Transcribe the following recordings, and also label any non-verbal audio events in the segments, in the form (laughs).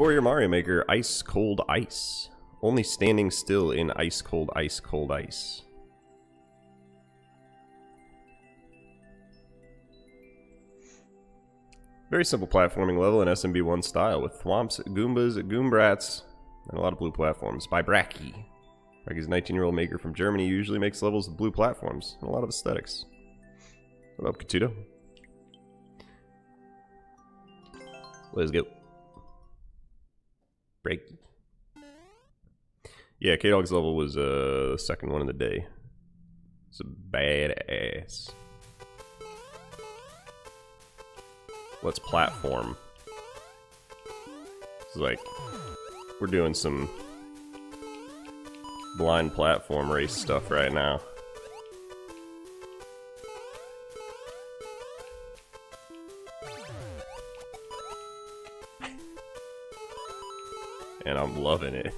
Four Year Mario Maker, Ice Cold Ice. Only standing still in ice cold ice cold ice. Very simple platforming level in SMB1 style with thwomps, goombas, goombrats, and a lot of blue platforms by Brakkie. Brakkie's 19-year-old maker from Germany usually makes levels with blue platforms and a lot of aesthetics. What up, Katuto? Let's go. Break. Yeah, K-Dog's level was uh, the second one of the day. It's a badass. Let's platform. It's like, we're doing some blind platform race stuff right now. And I'm loving it.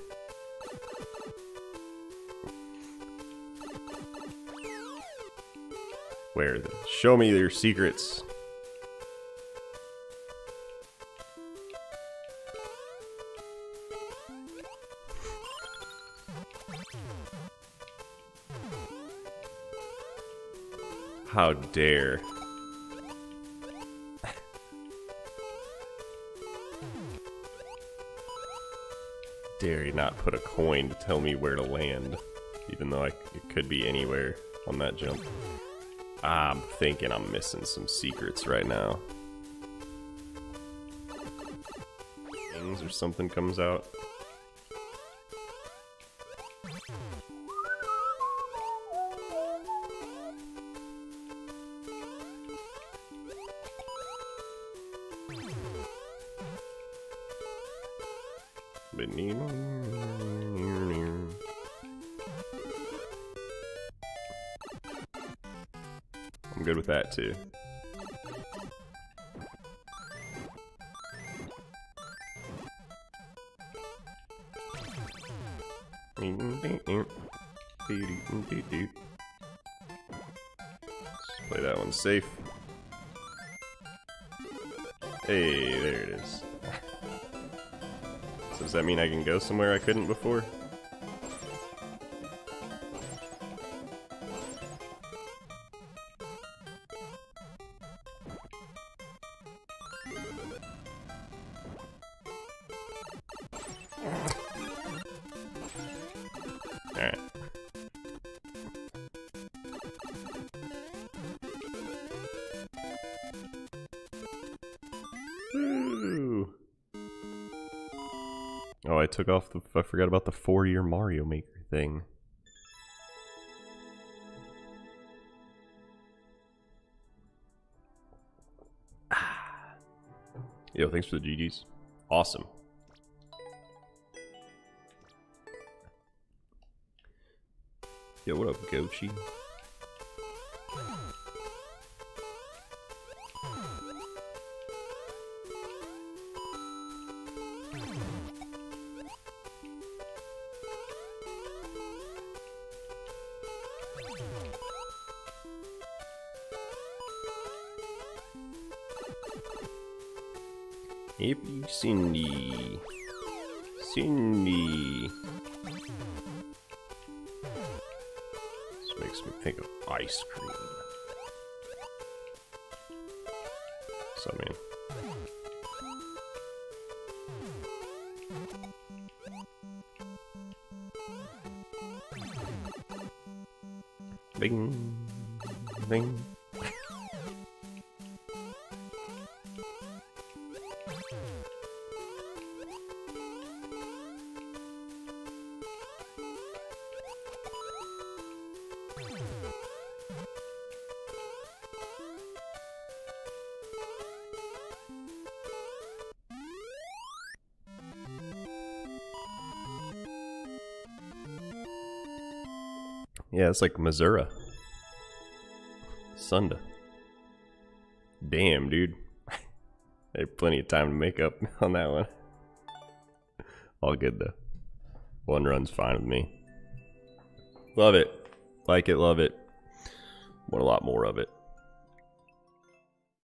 Where? Show me your secrets. How dare. Dare you not put a coin to tell me where to land, even though I, it could be anywhere on that jump. I'm thinking I'm missing some secrets right now. Things or something comes out. I'm good with that too. Let's play that one safe. Hey, there it is. Does that mean I can go somewhere I couldn't before? Hmm. Oh, I took off the. I forgot about the four year Mario Maker thing. (sighs) Yo, thanks for the GGs. Awesome. Yo, what up, Gochi? Happy Cindy. Cindy. This makes me think of ice cream. So, I mean... Bing. Bing. Yeah, it's like Missouri. Sunda. Damn, dude. (laughs) I had plenty of time to make up (laughs) on that one. All good, though. One run's fine with me. Love it. Like it, love it. Want a lot more of it.